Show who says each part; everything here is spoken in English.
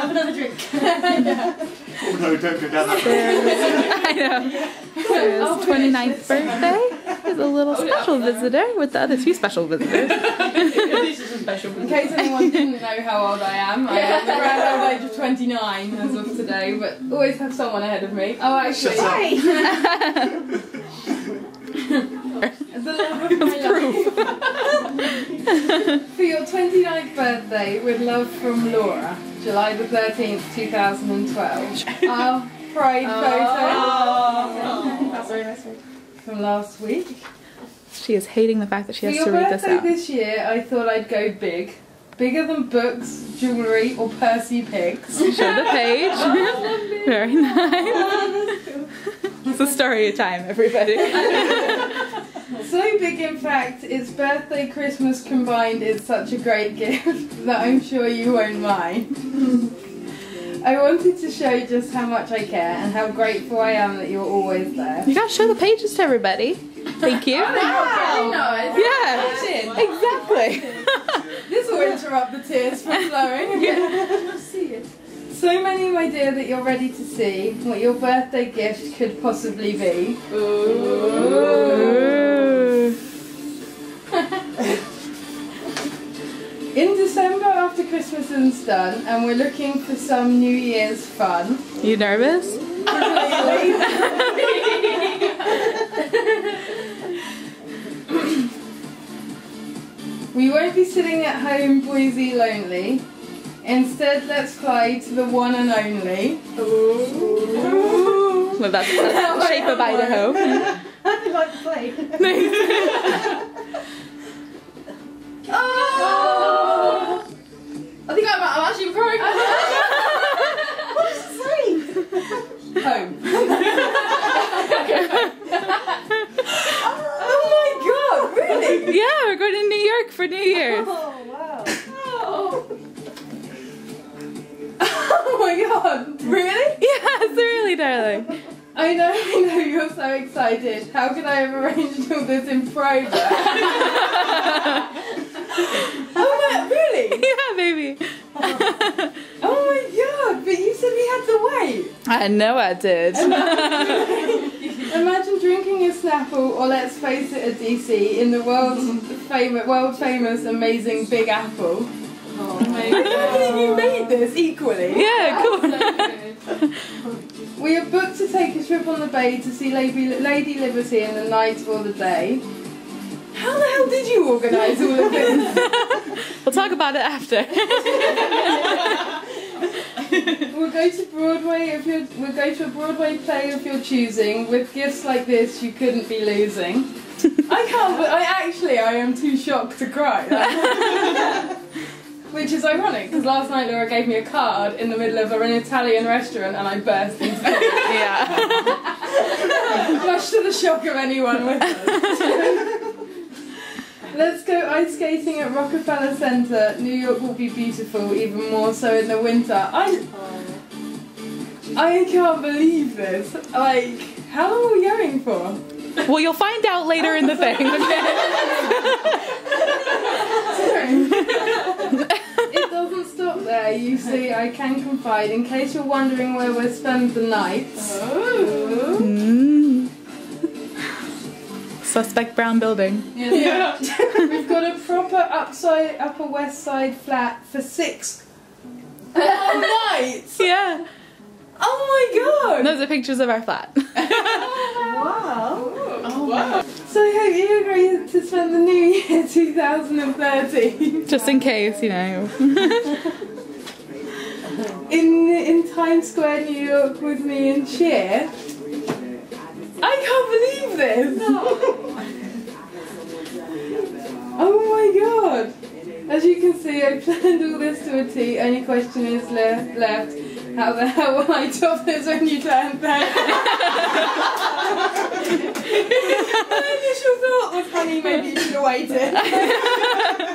Speaker 1: Have another drink.
Speaker 2: Oh no, don't go down that road.
Speaker 3: I know. Sarah's 29th birthday is a little oh, special visitor with the other two special visitors.
Speaker 1: this is a special.
Speaker 4: In case anyone didn't know how old I am, I am the grand old age of 29 as of today, but always have someone ahead of me. Oh, actually, the love of my life. For your 29th birthday, with love from Laura, July the 13th, 2012. Our pride photo
Speaker 1: That's very nice.
Speaker 4: from last week.
Speaker 3: She is hating the fact that she
Speaker 4: For
Speaker 3: has
Speaker 4: your
Speaker 3: to read this
Speaker 4: birthday
Speaker 3: out.
Speaker 4: this year, I thought I'd go big. Bigger than books, jewellery, or Percy Pigs.
Speaker 3: Show the page. Very nice. It's a story time, everybody.
Speaker 4: So big, in fact, it's birthday, Christmas combined is such a great gift that I'm sure you won't mind. I wanted to show just how much I care and how grateful I am that you're always there.
Speaker 3: You gotta show the pages to everybody. Thank you.
Speaker 4: Oh, wow.
Speaker 3: Yeah, exactly.
Speaker 4: This will interrupt the tears from flowing. see it. So many, my dear, that you're ready to see what your birthday gift could possibly be.
Speaker 3: Ooh.
Speaker 4: In December, after Christmas is done, and we're looking for some New Year's fun.
Speaker 3: You nervous?
Speaker 4: we won't be sitting at home Boise lonely. Instead, let's fly to the one and only.
Speaker 3: Well, that's, that's the shape of Idaho.
Speaker 1: I think like to play.
Speaker 4: home. oh my god, really?
Speaker 3: Yeah, we're going to New York for New Year's.
Speaker 1: Oh wow.
Speaker 4: Oh my god, really?
Speaker 3: Yes, really, darling.
Speaker 4: I know, I know, you're so excited. How could I have arranged all this in private? oh my, really?
Speaker 3: Yeah, baby.
Speaker 4: Oh my god, but you said we had to wait.
Speaker 3: I know I did.
Speaker 4: Imagine drinking a Snapple, or let's face it, a DC, in the world's famous, world famous, amazing Big Apple.
Speaker 1: Oh
Speaker 4: I can't believe you made this equally.
Speaker 3: Yeah, cool.
Speaker 4: We have booked to take a trip on the bay to see Lady, Lady Liberty in the night or the day. How the hell did you organise all of this?
Speaker 3: We'll talk about it after.
Speaker 4: we'll go to Broadway if you're. We'll go to a Broadway play of your choosing. With gifts like this, you couldn't be losing. I can't. But I actually, I am too shocked to cry. Which is ironic because last night Laura gave me a card in the middle of an Italian restaurant and I burst into tears.
Speaker 3: yeah.
Speaker 4: much to the shock of anyone with us. Let's go ice skating at Rockefeller Center. New York will be beautiful, even more so in the winter. I I can't believe this. Like, how long are we going for?
Speaker 3: Well, you'll find out later in the thing.
Speaker 4: it doesn't stop there. You see, I can confide. In case you're wondering where we'll spend the night.
Speaker 3: Mm. Suspect brown building.
Speaker 4: Yeah. We've got a proper upside, upper west side flat for six nights.
Speaker 3: Yeah.
Speaker 4: Oh my god!
Speaker 3: Those are pictures of our flat.
Speaker 1: Wow.
Speaker 4: Oh, oh wow. So I hope you agree to spend the new year 2013
Speaker 3: Just in case, you know.
Speaker 4: in in Times Square, New York, with me and cheer. I can't believe this. Oh As you can see, I planned all this to a T. Only question is left. left. How the hell will I top this when you turn 30? My initial thought was, honey, maybe you should have waited.